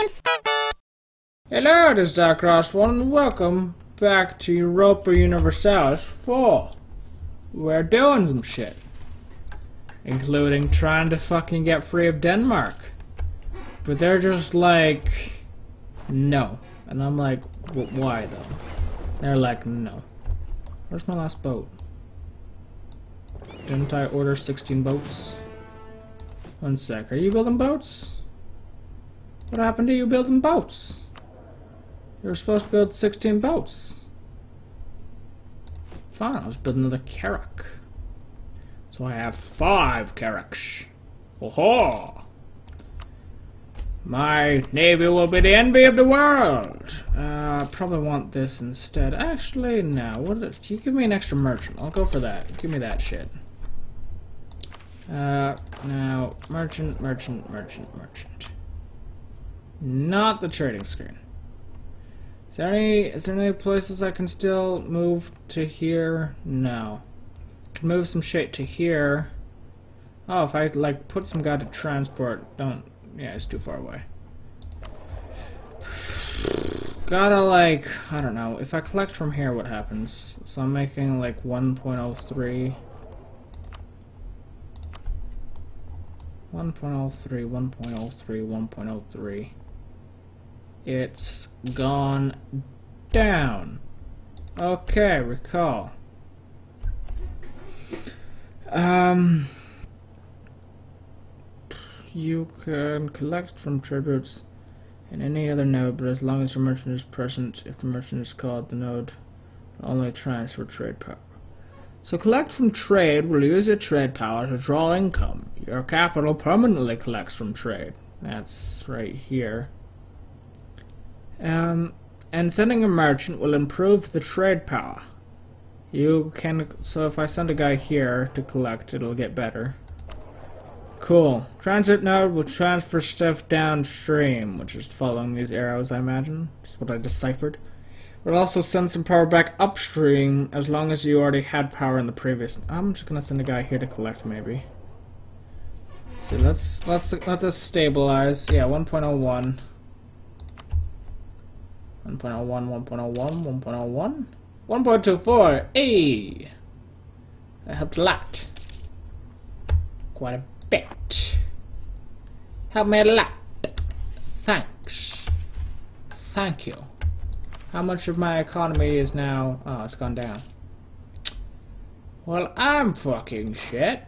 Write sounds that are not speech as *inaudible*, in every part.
games. Hello, this is Dark Cross One, and welcome back to Europa Universalis 4. We're doing some shit. Including trying to fucking get free of Denmark. But they're just like, no. And I'm like, why though? They're like, no. Where's my last boat? Didn't I order 16 boats? One sec, are you building boats? What happened to you building boats? You were supposed to build 16 boats. Fine, I was building another carrack. So I have five carracks. Oh ho! My navy will be the envy of the world. Uh, I probably want this instead. Actually, no. What? Can you give me an extra merchant? I'll go for that. Give me that shit. Uh, now, merchant, merchant, merchant, merchant. Not the trading screen. Is there any, is there any places I can still move to here? No. Can move some shit to here. Oh, if I, like, put some guy to transport, don't, yeah, it's too far away. Gotta, like, I don't know, if I collect from here, what happens? So I'm making, like, 1.03. 1.03, 1.03, 1.03. It's gone down. Okay, recall. Um, you can collect from trade routes in any other node, but as long as your merchant is present, if the merchant is called, the node only transfer trade power. So collect from trade will use your trade power to draw income. Your capital permanently collects from trade. That's right here. Um, and sending a merchant will improve the trade power. You can, so if I send a guy here to collect, it'll get better. Cool. Transit node will transfer stuff downstream, which is following these arrows, I imagine. That's what I deciphered. It'll also send some power back upstream as long as you already had power in the previous. I'm just gonna send a guy here to collect, maybe. See, let's let's let us stabilize. Yeah, 1.01. 1.01, 1.01, 1.01, 1.24. Hey, that helped a lot. Quite a bit. Helped me a lot. Thanks. Thank you. How much of my economy is now... Oh, it's gone down. Well, I'm fucking shit.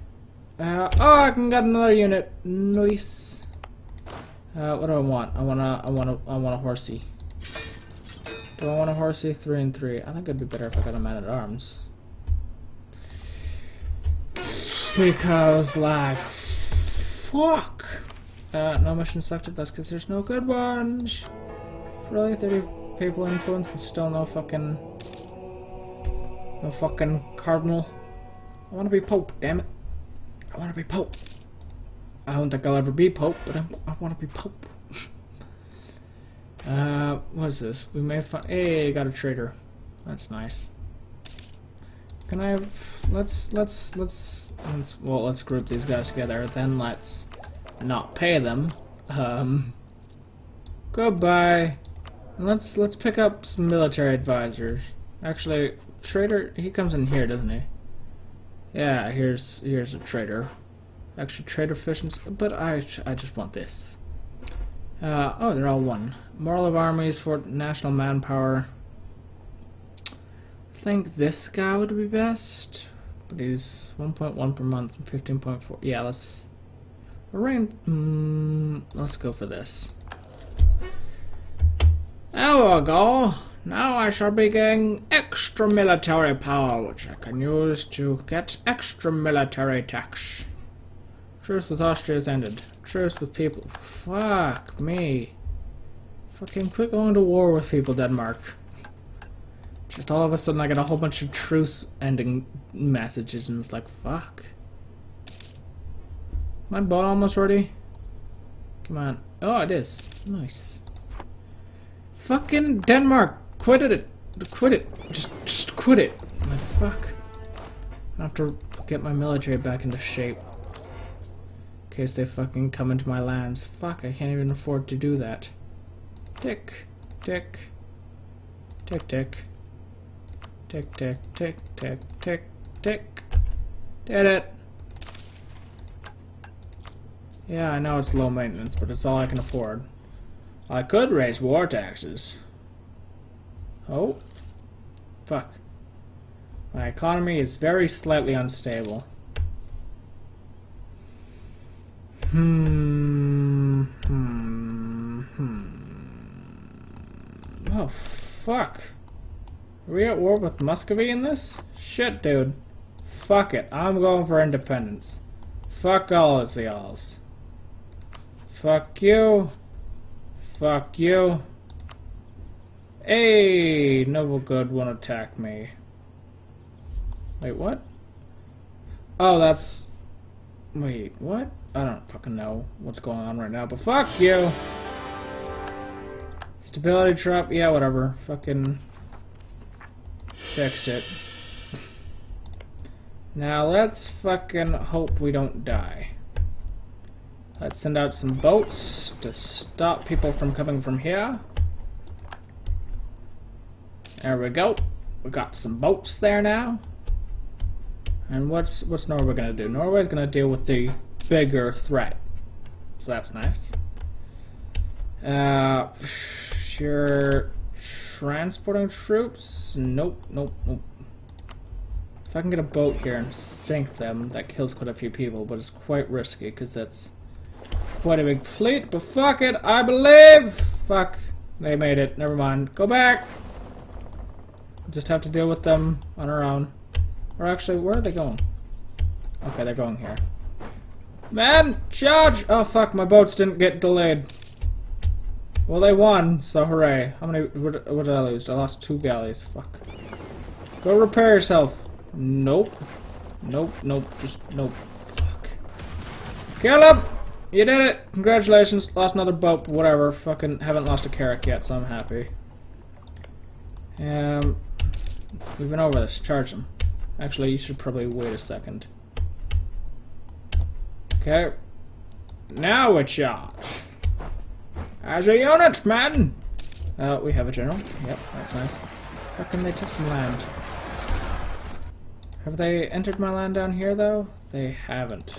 Uh, oh, I can get another unit. Nice. Uh, what do I want? I want a, I want a, I want a horsey. Do I want a horsey? Three and three. I think it'd be better if I got a man at arms. Because, like, fuck. Uh, no mission selected. That's because there's no good ones. Really, 30 papal influence and still no fucking no fucking cardinal. I want to be pope, damn it. I want to be pope. I don't think I'll ever be pope, but I'm, I want to be pope. Uh, what is this? We may find. Hey, got a trader. That's nice. Can I have? Let's let's let's let's well let's group these guys together. Then let's not pay them. Um. Goodbye. Let's let's pick up some military advisors. Actually, trader he comes in here, doesn't he? Yeah, here's here's a trader. Actually, trader efficiency, but I I just want this. Uh, oh, they're all one. Morale of armies for national manpower. I think this guy would be best, but he's 1.1 per month and 15.4. Yeah, let's arrange. Mm, let's go for this. There we go. Now I shall be getting extra military power, which I can use to get extra military tax. Truce with Austria ended. Truce with people. Fuck me. Fucking quit going to war with people, Denmark. Just all of a sudden I get a whole bunch of truce ending messages and it's like, fuck. My boat almost ready? Come on. Oh, it is. Nice. Fucking Denmark! Quit it! Quit it! Just, just quit it! Like, fuck. I have to get my military back into shape. Case they fucking come into my lands. Fuck, I can't even afford to do that. Tick, tick, tick, tick, tick, tick, tick, tick, tick, tick. Did it. Yeah, I know it's low maintenance, but it's all I can afford. I could raise war taxes. Oh. Fuck. My economy is very slightly unstable. Hmm. Hmm. Hmm. Oh, fuck. Are we at war with Muscovy in this? Shit, dude. Fuck it. I'm going for independence. Fuck all of y'alls. Fuck you. Fuck you. Hey, Novgorod won't attack me. Wait, what? Oh, that's... Wait, what? I don't fucking know what's going on right now, but fuck you! Stability trap, yeah, whatever. Fucking... Fixed it. Now let's fucking hope we don't die. Let's send out some boats to stop people from coming from here. There we go. We got some boats there now. And what's what's Norway gonna do? Norway's gonna deal with the bigger threat. So that's nice. Uh, sure. Transporting troops? Nope, nope, nope. If I can get a boat here and sink them, that kills quite a few people, but it's quite risky because that's quite a big fleet, but fuck it, I believe! Fuck, they made it, never mind. Go back! Just have to deal with them on our own. Or actually, where are they going? Okay, they're going here. Man, charge! Oh fuck, my boats didn't get delayed. Well, they won, so hooray. How many, what, what did I lose? I lost two galleys, fuck. Go repair yourself. Nope. Nope, nope, just, nope. Fuck. Caleb! You did it! Congratulations, lost another boat, whatever. Fucking haven't lost a carrack yet, so I'm happy. Um, we've been over this. Charge them. Actually, you should probably wait a second. Okay. Now we charge. As a unit, man! Uh, we have a general. Yep, that's nice. Fucking they took some land. Have they entered my land down here, though? They haven't.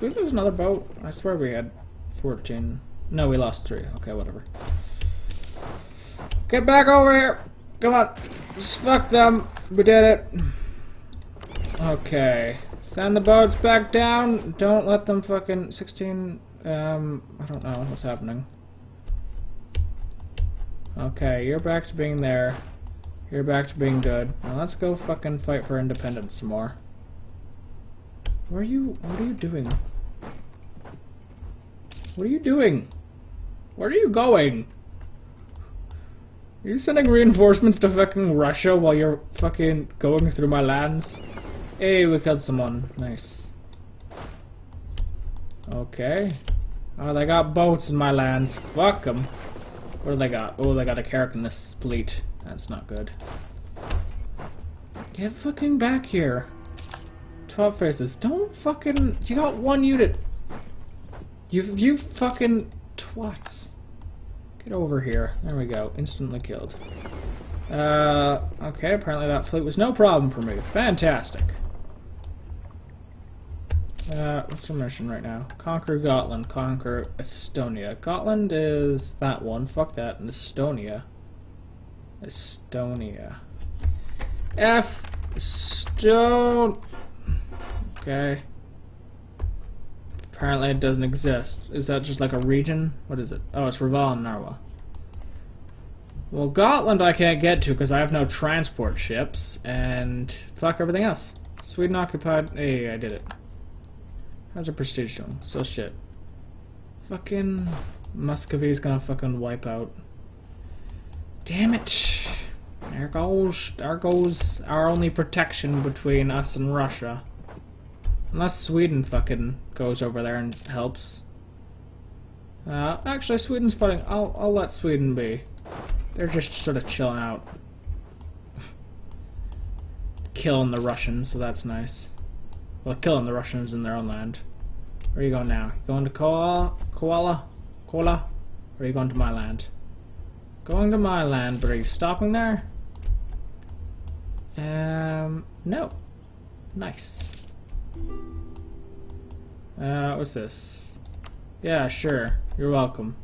Did we lose another boat? I swear we had 14. No, we lost three. Okay, whatever. Get back over here! Come on! Just fuck them! We did it! Okay. Send the boats back down! Don't let them fucking... 16... Um... I don't know what's happening. Okay, you're back to being there. You're back to being good. Now let's go fucking fight for independence some more. Where are you? What are you doing? What are you doing? Where are you going? Are you sending reinforcements to fucking Russia while you're fucking going through my lands? Hey, we killed someone. Nice. Okay. Oh, they got boats in my lands. Fuck them. What do they got? Oh, they got a carrack in this fleet. That's not good. Get fucking back here. 12 faces. Don't fucking... You got one unit. You, you fucking twats. Get over here. There we go. Instantly killed. Uh, okay, apparently that fleet was no problem for me. Fantastic. Uh, what's our mission right now? Conquer Gotland, conquer Estonia. Gotland is that one. Fuck that. And Estonia. Estonia. F. Stone. Okay. Apparently it doesn't exist. Is that just like a region? What is it? Oh, it's Reval and Narva. Well, Gotland I can't get to because I have no transport ships, and fuck everything else. Sweden occupied... Hey, I did it. How's a prestige doing? Still shit. Fucking... Muscovy's gonna fucking wipe out. Damn it! There goes... There goes our only protection between us and Russia. Unless Sweden fucking goes over there and helps. Uh, actually, Sweden's fighting. I'll, I'll let Sweden be. They're just sort of chilling out. *laughs* killing the Russians, so that's nice. Well, killing the Russians in their own land. Where are you going now? You going to Koala? Koala? Koala? Or are you going to my land? going to my land, but are you stopping there? Um, no. Nice. Uh, what's this? Yeah, sure. You're welcome.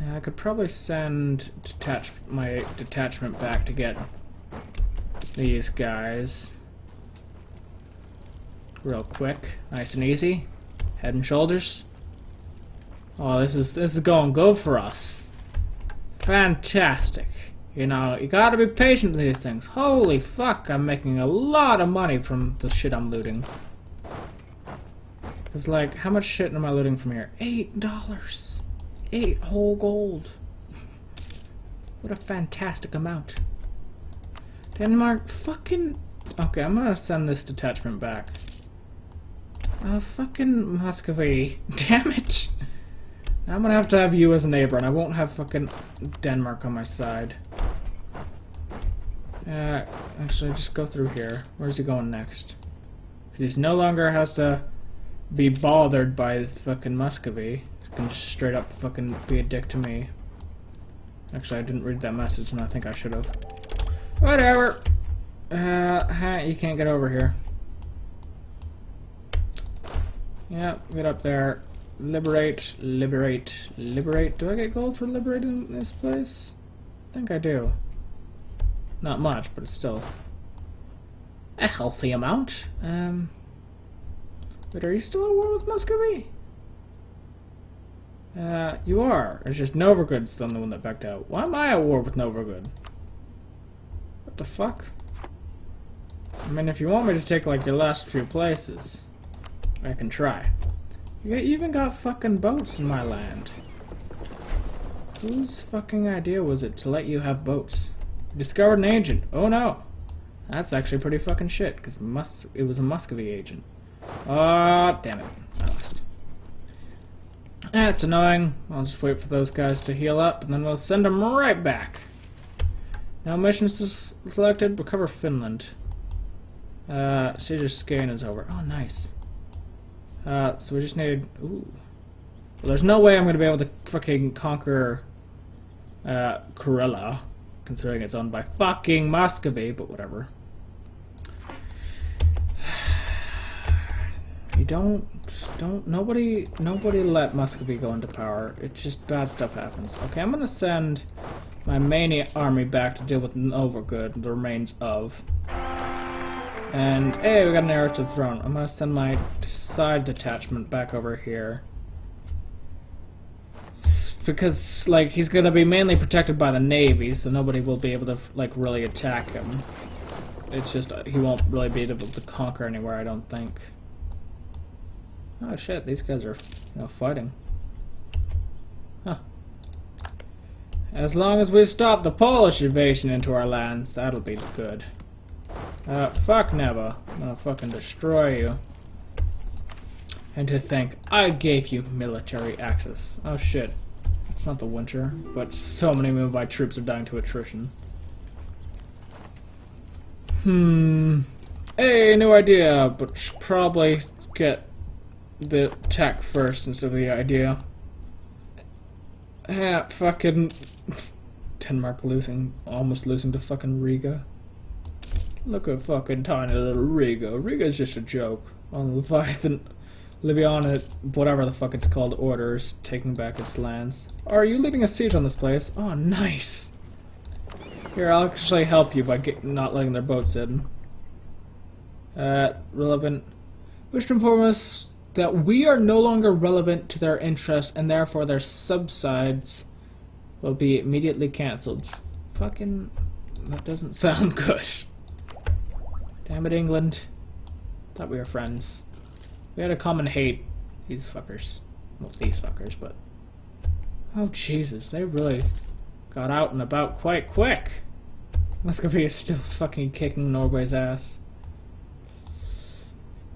Uh, I could probably send detach my detachment back to get these guys real quick, nice and easy, head and shoulders. Oh, this is this is going good for us. Fantastic. You know, you gotta be patient with these things. Holy fuck, I'm making a lot of money from the shit I'm looting. It's like, how much shit am I looting from here? Eight dollars. Eight whole gold. *laughs* what a fantastic amount. Denmark, fucking... Okay, I'm gonna send this detachment back. Uh, fucking Muscovy. *laughs* Damn it! I'm gonna have to have you as a neighbor, and I won't have fucking Denmark on my side. Uh, actually, just go through here. Where's he going next? Because he no longer has to be bothered by fucking Muscovy. He can straight up fucking be a dick to me. Actually, I didn't read that message, and I think I should have. Whatever. Uh, you can't get over here. Yep, get up there. Liberate, liberate, liberate. Do I get gold for liberating this place? I think I do. Not much, but it's still a healthy amount. Um, but are you still at war with Muscovy? Uh, you are. It's just still the one that backed out. Why am I at war with Novgorod? What the fuck? I mean, if you want me to take, like, your last few places, I can try. You even got fucking boats in my land. Whose fucking idea was it to let you have boats? Discovered an agent. Oh no. That's actually pretty fucking shit, because mus it was a Muscovy agent. Ah, oh, damn it. I lost. That's annoying. I'll just wait for those guys to heal up, and then we'll send them right back. Now mission is selected, recover Finland. Uh, Caesar's scan is over. Oh, nice. Uh, so we just need... Ooh. Well, there's no way I'm going to be able to fucking conquer uh, Karela, considering it's owned by fucking Muscovy, but whatever. *sighs* You don't, don't, nobody, nobody let Muscovy go into power. It's just bad stuff happens. Okay, I'm gonna send my main army back to deal with Novgorod, the remains of. And, hey, we got an heir to the throne. I'm gonna send my side detachment back over here. Because, like, he's gonna be mainly protected by the Navy, so nobody will be able to, like, really attack him. It's just, uh, he won't really be able to conquer anywhere, I don't think. Oh shit, these guys are, you know, fighting. Huh. As long as we stop the Polish invasion into our lands, that'll be good. Uh, fuck Neva. Gonna fucking destroy you. And to think, I gave you military access. Oh shit. It's not the winter, but so many of my troops are dying to attrition. Hmm. Hey, new idea, but probably get the tech first instead of the idea. Ah, fucking *laughs* Denmark losing, almost losing to fucking Riga. Look at fucking tiny little Riga. Riga's just a joke. On Leviathan, Liviana, whatever the fuck it's called, orders taking back its lands. Are you leading a siege on this place? Oh, nice. Here, I'll actually help you by get, not letting their boats in. Uh, relevant. Wish to inform us that we are no longer relevant to their interests and therefore their subsides will be immediately cancelled. Fucking, that doesn't *laughs* sound good. Damn it, England. Thought we were friends. We had a common hate. These fuckers. Well, these fuckers, but... Oh, Jesus. They really got out and about quite quick. Muscovy is still *laughs* fucking kicking Norway's ass.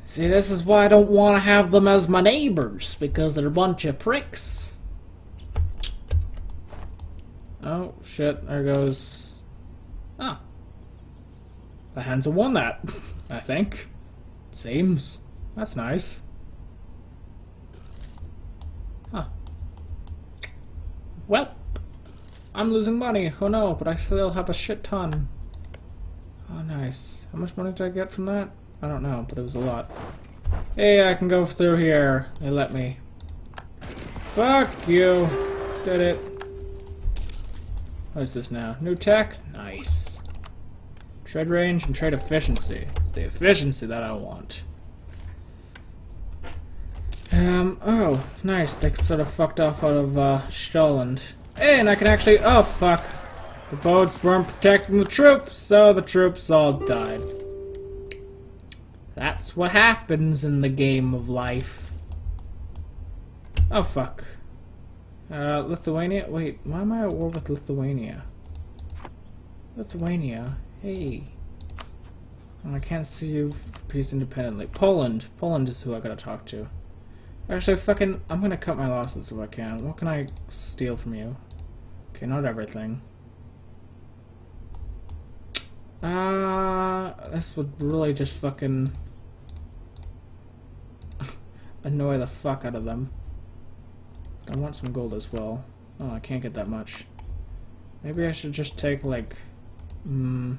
See, this is why I don't want to have them as my neighbors, because they're a bunch of pricks. Oh, shit. There goes... Ah. The hands Hansa won that, I think. Seems. That's nice. Huh. Well, I'm losing money. Oh no, but I still have a shit ton. Oh, nice. How much money did I get from that? I don't know, but it was a lot. Hey, I can go through here. They let me. Fuck you. Did it. What is this now? New tech? Nice. Trade range and trade efficiency. It's the efficiency that I want. Um, oh, nice. They sort of fucked off out of, uh, Stoland. Hey, and I can actually- oh, fuck. The boats weren't protecting the troops, so the troops all died. That's what happens in the game of life. Oh, fuck. Uh, Lithuania? Wait, why am I at war with Lithuania? Lithuania? Hey. I can't see you peace independently. Poland. Poland is who I gotta talk to. Actually, fucking, I'm gonna cut my losses if I can. What can I steal from you? Okay, not everything. Uh, this would really just fucking *laughs* annoy the fuck out of them. I want some gold as well. Oh, I can't get that much. Maybe I should just take, like... Hmm...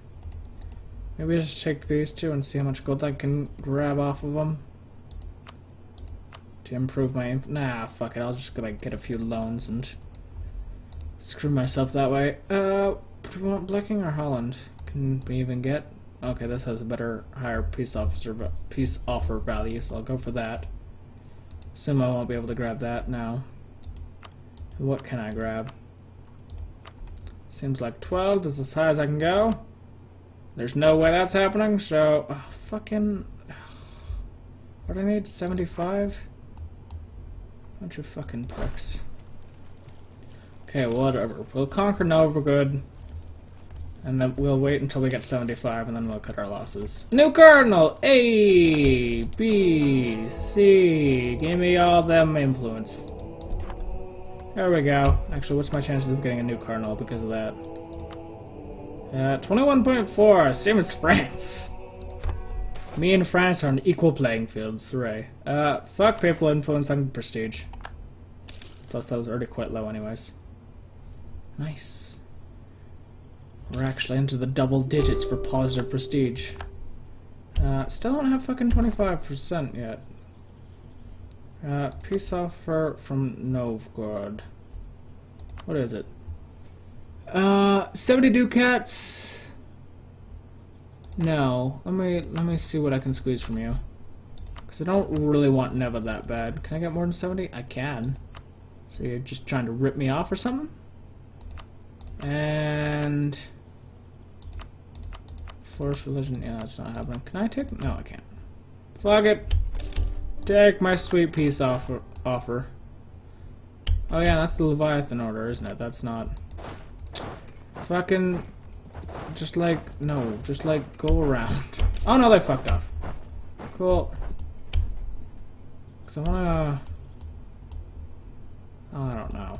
Maybe I should take these two and see how much gold I can grab off of them. To improve my... Nah, fuck it. I'll just, like, get a few loans and... Screw myself that way. Uh, do we want Blecking or Holland? Can we even get... Okay, this has a better, higher peace officer, peace offer value, so I'll go for that. Sumo won't be able to grab that now. What can I grab? Seems like 12 is as high as I can go. There's no way that's happening, so... Oh, fucking... What do I need? 75? Bunch of fucking pricks. Okay, whatever. We'll conquer Novgorod. And then we'll wait until we get 75, and then we'll cut our losses. New Cardinal! A, B, C. Give me all them influence. There we go. Actually, what's my chances of getting a new Cardinal because of that? Uh, 21.4, same as France. Me and France are on equal playing fields, hooray. Uh, fuck papal influence on prestige. Plus that was already quite low anyways. Nice. We're actually into the double digits for positive prestige. Uh, still don't have fucking 25% yet. Uh, peace offer from Novgorod. What is it? Uh, 70 ducats. No. Let me let me see what I can squeeze from you. Cause I don't really want Neva that bad. Can I get more than 70? I can. So you're just trying to rip me off or something? And force religion, yeah, that's not happening. Can I take no I can't. Fuck it. Take my sweet peace offer offer. Oh yeah, that's the Leviathan order, isn't it? That's not Fucking... Just like... No, just like go around. *laughs* Oh no, they fucked off. Cool. Because I wanna... Oh, I don't know.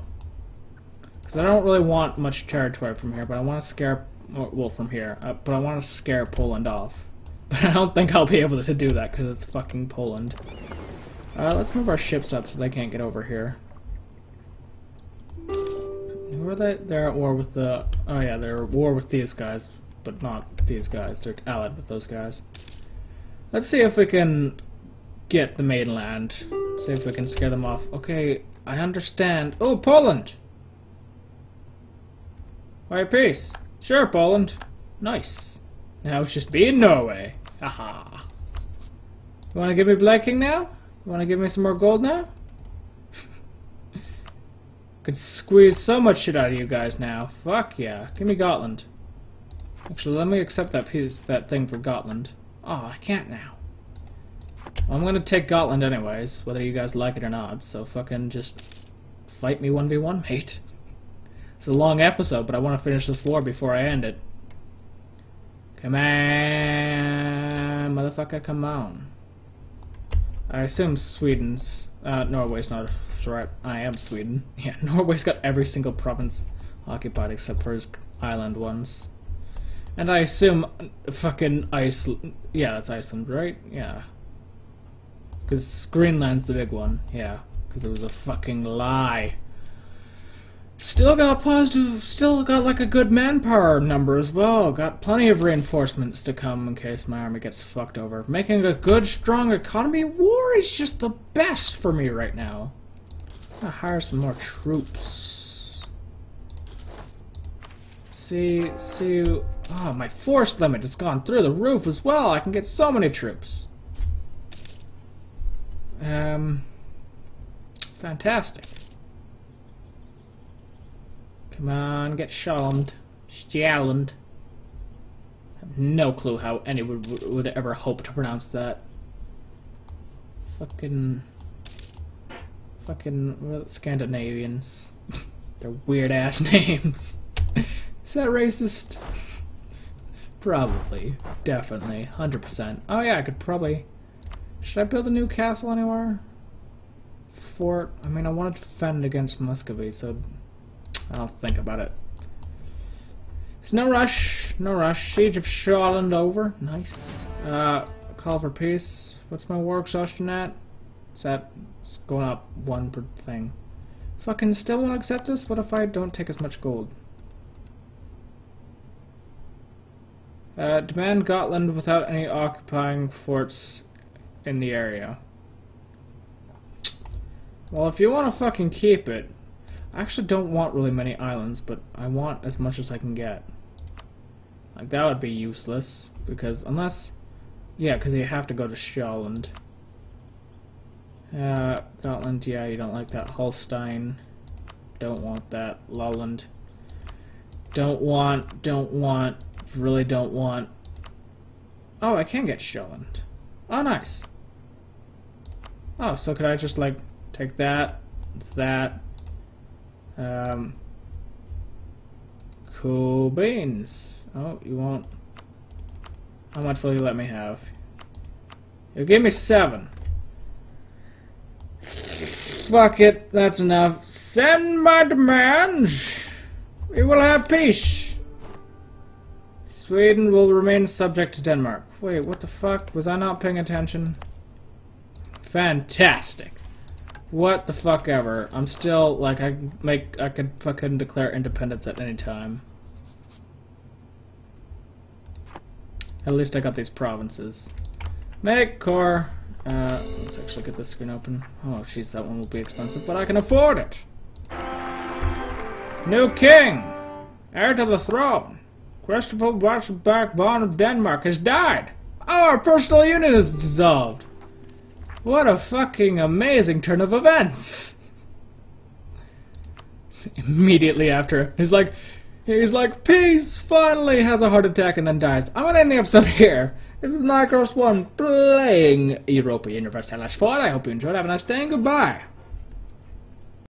Because I don't really want much territory from here, but I want to scare... Well, from here. Uh, but I want to scare Poland off. *laughs* But I don't think I'll be able to do that, because it's fucking Poland. Uh, let's move our ships up so they can't get over here. Who are they? They're at war with the... Oh yeah, they're at war with these guys, but not these guys. They're allied with those guys. Let's see if we can get the mainland. See if we can scare them off. Okay, I understand. Oh, Poland! Why, peace. Sure, Poland. Nice. Now it's just be in Norway. Haha. You wanna give me Blecking now? You wanna give me some more gold now? Could squeeze so much shit out of you guys now. Fuck yeah. Give me Gotland. Actually, let me accept that piece, that thing for Gotland. Oh, I can't now. Well, I'm gonna take Gotland anyways, whether you guys like it or not, so fucking just fight me 1v1, *laughs* mate. It's a long episode, but I want to finish this war before I end it. Come on, motherfucker, come on. I assume Sweden's uh, Norway's not a threat. I am Sweden. *laughs* Yeah, Norway's got every single province occupied except for his island ones. And I assume fucking Iceland. Yeah, that's Iceland, right? Yeah. Because Greenland's the big one. Yeah. Because it was a fucking lie. Still got positive, still got like a good manpower number as well. Got plenty of reinforcements to come in case my army gets fucked over. Making a good, strong economy. War is just the best for me right now. I'm gonna hire some more troops. See, see, oh, my force limit has gone through the roof as well. I can get so many troops. Um, fantastic. Come on, get. Shallomed. I have no clue how anyone would, would ever hope to pronounce that. Fucking... Fucking Scandinavians. *laughs* They're weird-ass *laughs* names. Is that racist? Probably. Definitely. 100%. Oh yeah, I could probably... Should I build a new castle anywhere? Fort... I mean, I want to defend against Muscovy, so I'll think about it. It's no rush, no rush. Siege of Shawland over. Nice. Uh, call for peace. What's my war exhaustion at? Is that it's going up one per thing? Fucking still won't accept this? What if I don't take as much gold? Uh, demand Gotland without any occupying forts in the area. Well, if you want to fucking keep it, I actually don't want really many islands, but I want as much as I can get. Like, that would be useless, because unless... Yeah, because you have to go to Sjolland. Uh, Gotland, yeah, you don't like that. Holstein, don't want that. Lolland, don't want, don't want, really don't want. Oh, I can get Sjolland. Oh, nice. Oh, so could I just, like, take that, that, um, cool beans. Oh, you want... How much will you let me have? You give me seven. Fuck it, that's enough. Send my demands. We will have peace. Sweden will remain subject to Denmark. Wait, what the fuck? Was I not paying attention? Fantastic. What the fuck ever. I'm still, like, I make, I could fucking declare independence at any time. At least I got these provinces. Make core. Uh, let's actually get this screen open. Oh, jeez, that one will be expensive, but I can afford it. New king! Heir to the throne. Christopher Watchback Bond of Denmark has died. Our personal union is dissolved. What a fucking amazing turn of events! Immediately after, he's like, he's like, peace, finally has a heart attack and then dies. I'm gonna end the episode here. This is Narcos 1 playing Europa Universalis 4. I hope you enjoyed. Have a nice day and goodbye.